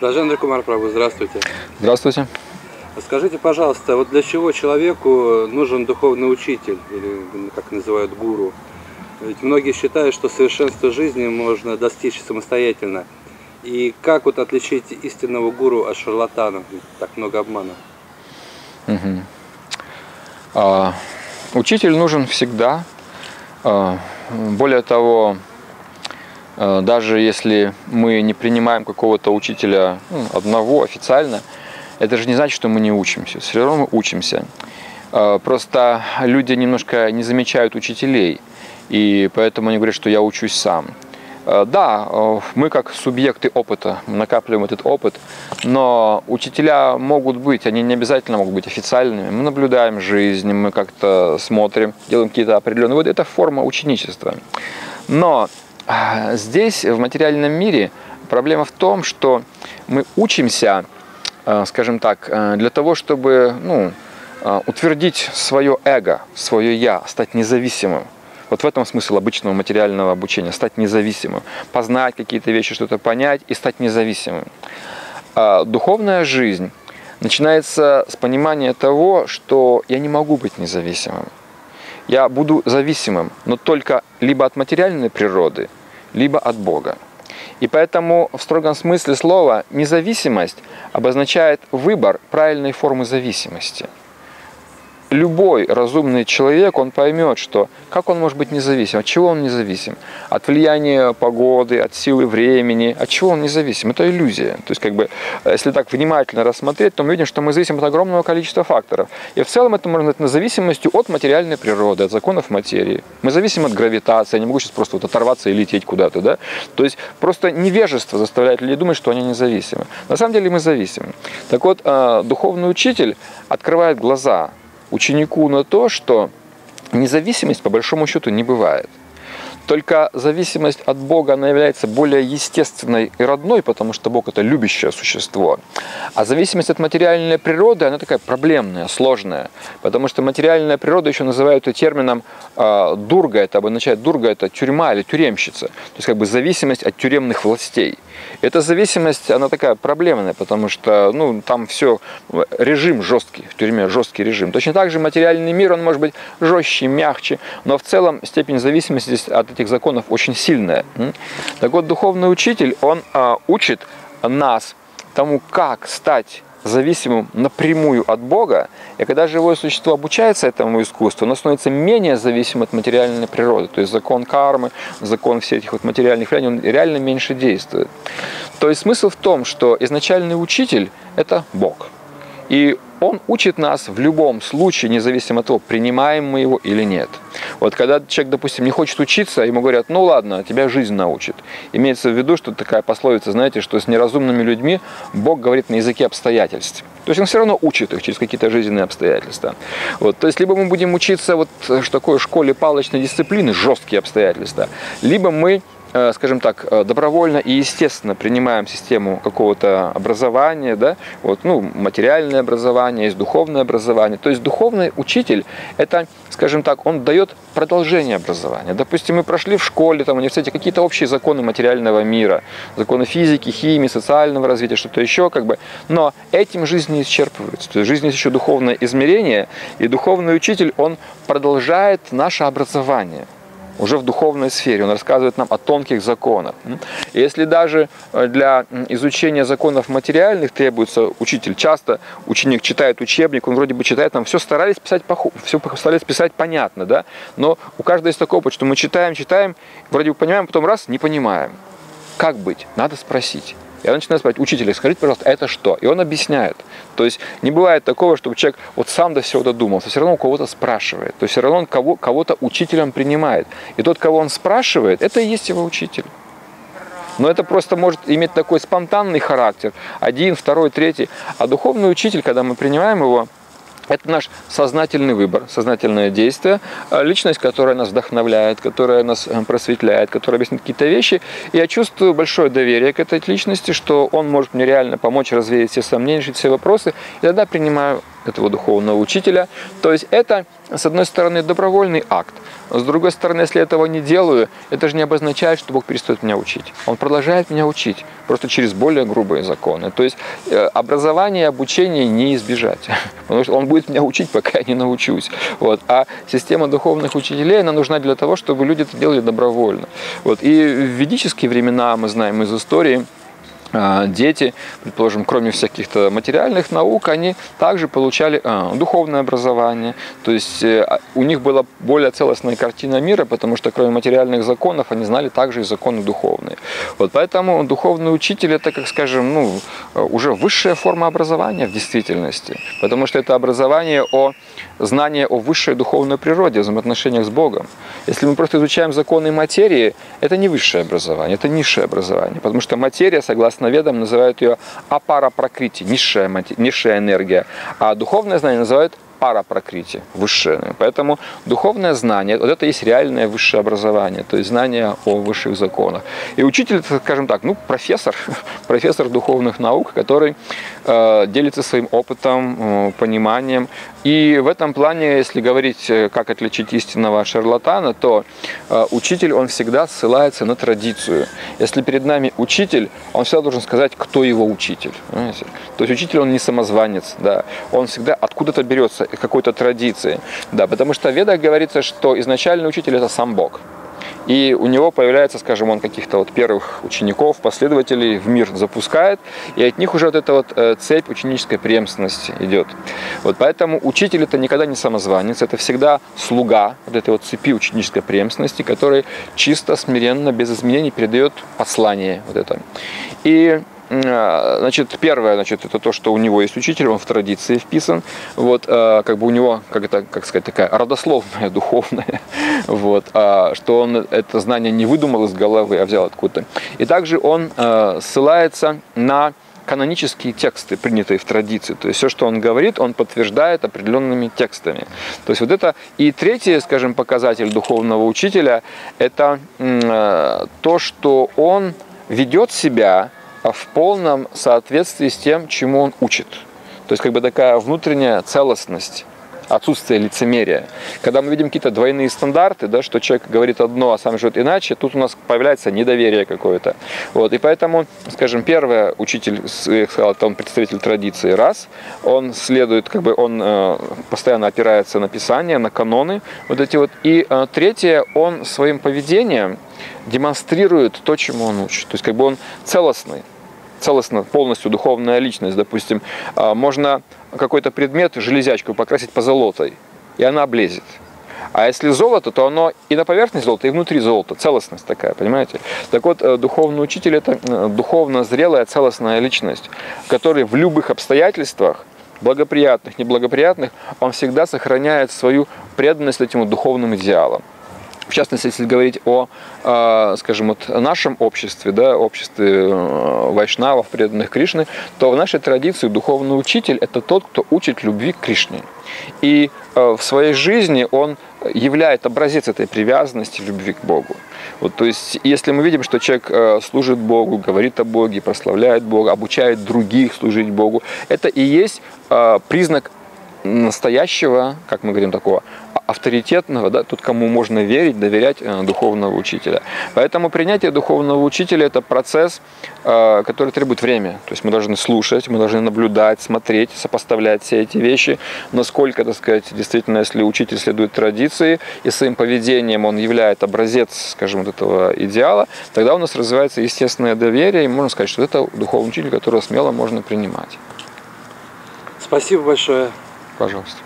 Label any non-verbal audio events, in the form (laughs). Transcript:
Раджендра Кумар Прабу, здравствуйте. Здравствуйте. Скажите, пожалуйста, вот для чего человеку нужен духовный учитель, или как называют гуру? Ведь многие считают, что совершенство жизни можно достичь самостоятельно. И как вот отличить истинного гуру от шарлатана? Так много обмана. Угу. А, учитель нужен всегда. А, более того, даже если мы не принимаем какого-то учителя ну, одного официально, это же не значит, что мы не учимся. Все равно мы учимся. А, просто люди немножко не замечают учителей. И поэтому они говорят, что я учусь сам. Э, да, э, мы как субъекты опыта накапливаем этот опыт, но учителя могут быть, они не обязательно могут быть официальными. Мы наблюдаем жизнь, мы как-то смотрим, делаем какие-то определенные... Вот это форма ученичества. Но э, здесь, в материальном мире, проблема в том, что мы учимся, скажем так, для того, чтобы ну, утвердить свое эго, свое я, стать независимым. Вот в этом смысл обычного материального обучения. Стать независимым. Познать какие-то вещи, что-то понять и стать независимым. А духовная жизнь начинается с понимания того, что я не могу быть независимым. Я буду зависимым, но только либо от материальной природы, либо от Бога. И поэтому в строгом смысле слова независимость обозначает выбор правильной формы зависимости – любой разумный человек, он поймет, что как он может быть независим, от чего он независим? От влияния погоды, от силы времени, от чего он независим? Это иллюзия. То есть, как бы, если так внимательно рассмотреть, то мы видим, что мы зависим от огромного количества факторов. И в целом это можно назвать зависимостью от материальной природы, от законов материи. Мы зависим от гравитации, я не могу сейчас просто вот оторваться и лететь куда-то, да? То есть, просто невежество заставляет людей думать, что они независимы. На самом деле мы зависимы. Так вот, а, духовный учитель открывает глаза ученику на то, что независимость по большому счету не бывает. Только зависимость от Бога, она является более естественной и родной, потому что Бог – это любящее существо. А зависимость от материальной природы, она такая проблемная, сложная. Потому что материальная природа еще называют термином э, дурга, это обозначает дурга – это тюрьма или тюремщица. То есть как бы зависимость от тюремных властей. Эта зависимость, она такая проблемная, потому что ну, там все, режим жесткий, в тюрьме жесткий режим. Точно так же материальный мир, он может быть жестче, мягче, но в целом степень зависимости здесь от этих законов очень сильная. Так вот, духовный учитель, он а, учит нас тому, как стать зависимым напрямую от Бога, и когда живое существо обучается этому искусству, оно становится менее зависимым от материальной природы. То есть закон кармы, закон всех этих вот материальных влияний, он реально меньше действует. То есть смысл в том, что изначальный учитель – это Бог. И он учит нас в любом случае, независимо от того, принимаем мы его или нет. Вот когда человек, допустим, не хочет учиться, ему говорят, ну ладно, тебя жизнь научит. Имеется в виду, что такая пословица, знаете, что с неразумными людьми Бог говорит на языке обстоятельств. То есть он все равно учит их через какие-то жизненные обстоятельства. Вот, то есть либо мы будем учиться вот в такой школе палочной дисциплины, жесткие обстоятельства, либо мы Э, скажем так, э, добровольно и естественно принимаем систему какого-то образования, да, вот, ну, материальное образование, есть духовное образование. То есть духовный учитель – это, скажем так, он дает продолжение образования. Допустим, мы прошли в школе, там, в университете какие-то общие законы материального мира, законы физики, химии, социального развития, что-то еще, как бы, но этим жизнь не исчерпывается. То есть жизнь есть еще духовное измерение, и духовный учитель, он продолжает наше образование – уже в духовной сфере. Он рассказывает нам о тонких законах. Если даже э, для изучения законов материальных требуется учитель, часто ученик читает учебник, он вроде бы читает, там все старались писать, все старались писать понятно, да, но у каждого есть такой опыт, что мы читаем, читаем, вроде бы понимаем, потом раз, не понимаем. Как быть? Надо спросить. Я начинаю спрашивать, учителя, скажите, пожалуйста, это что? И он объясняет. То есть не бывает такого, чтобы человек вот сам до всего додумался, все равно у кого-то спрашивает. То есть все равно он кого, кого-то учителем принимает. И тот, кого он спрашивает, это и есть его учитель. Но это просто может иметь такой спонтанный характер. Один, второй, третий. А духовный учитель, когда мы принимаем его, это наш сознательный выбор, сознательное действие, э, личность, которая нас вдохновляет, которая нас э, просветляет, которая объясняет какие-то вещи. И я чувствую большое доверие к этой личности, что он может мне реально помочь развеять все сомнения, решить все вопросы. И тогда принимаю этого духовного учителя. То есть это, с одной стороны, добровольный акт. С другой стороны, если этого не делаю, это же не обозначает, что Бог перестает меня учить. Он продолжает меня учить, просто через более грубые законы. То есть э, образование и обучение не избежать. (laughs) Потому что Он будет меня учить, пока я не научусь. Вот. А система духовных учителей, она нужна для того, чтобы люди это делали добровольно. Вот. И в ведические времена, мы знаем из истории, дети, предположим, кроме всяких-то материальных наук, они также получали а, духовное образование. То есть э, а, у них была более целостная картина мира, потому что кроме материальных законов они знали также и законы духовные. Вот поэтому духовный учитель это, как скажем, ну, уже высшая форма образования в действительности. Потому что это образование о знании о высшей духовной природе, взаимоотношениях с Богом. Если мы просто изучаем законы материи, это не высшее образование, это низшее образование. Потому что материя, согласно ясноведам называют ее апара прокрити, низшая, низшая энергия, а духовное знание называют пара прокрити, высшее. Поэтому духовное знание, вот это есть реальное высшее образование, то есть знание о высших законах. И учитель, скажем так, ну, профессор, (laughs) профессор духовных наук, который э, делится своим опытом, э, пониманием. И в этом плане, если говорить, э, как отличить истинного шарлатана, то э, учитель, он всегда ссылается на традицию. Если перед нами учитель, он всегда должен сказать, кто его учитель. Понимаете? То есть учитель, он не самозванец, да, он всегда откуда-то берется какой-то традиции. Да, потому что в Ведах говорится, что изначальный учитель это сам Бог. И у него появляется, скажем, он каких-то вот первых учеников, последователей в мир запускает, и от них уже вот эта вот э, цепь ученической преемственности идет. Вот поэтому учитель это никогда не самозванец, это всегда слуга вот этой вот цепи ученической преемственности, который чисто, смиренно, без изменений передает послание вот это. И значит, первое, значит, это то, что у него есть учитель, он в традиции вписан. Вот, а, как бы у него, как это, как сказать, такая родословная, (laughs) духовная. Вот, а, что он это знание не выдумал из головы, а взял откуда-то. И также он ссылается на канонические тексты, принятые в традиции. То есть все, что он говорит, он подтверждает определенными текстами. То есть вот это и третий, скажем, показатель духовного учителя, это то, что он ведет себя а в полном соответствии с тем, чему он учит. То есть как бы такая внутренняя целостность отсутствие лицемерия. Когда мы видим какие-то двойные стандарты, да, что человек говорит одно, а сам живет иначе, тут у нас появляется недоверие какое-то. Вот, и поэтому, скажем, первое, учитель, я сказал, это он представитель традиции, раз, он следует, как бы он э, постоянно опирается на Писание, на каноны, вот эти вот. И э, третье, он своим поведением демонстрирует то, чему он учит. То есть как бы он целостный целостно, полностью духовная личность, допустим, а, можно какой-то предмет, железячку покрасить позолотой, и она облезет. А если золото, то оно и на поверхность золота, и внутри золота. Целостность такая, понимаете? Так вот, э, духовный учитель – это э, духовно зрелая, целостная личность, который в любых обстоятельствах, благоприятных, неблагоприятных, он всегда сохраняет свою преданность этим духовным идеалам. В частности, если говорить о, а, скажем, вот нашем обществе, да, обществе э, вайшнавов, преданных Кришны, то в нашей традиции духовный учитель – это тот, кто учит любви к Кришне. И э, в своей жизни он являет образец этой привязанности, любви к Богу. Вот, то есть, если мы видим, что человек э, служит Богу, говорит о Боге, прославляет Бога, обучает других служить Богу, это и есть признак настоящего, как мы говорим, такого авторитетного, да, тут кому можно верить, доверять э, духовного учителя. Поэтому принятие духовного учителя – это процесс, э, который требует время. То есть мы должны слушать, мы должны наблюдать, смотреть, сопоставлять все эти вещи, насколько, так сказать, действительно, если учитель следует традиции и своим поведением он являет образец, скажем, вот этого идеала, тогда у нас развивается естественное доверие, и можно сказать, что это духовный учитель, которого смело можно принимать. Спасибо большое. Пожалуйста.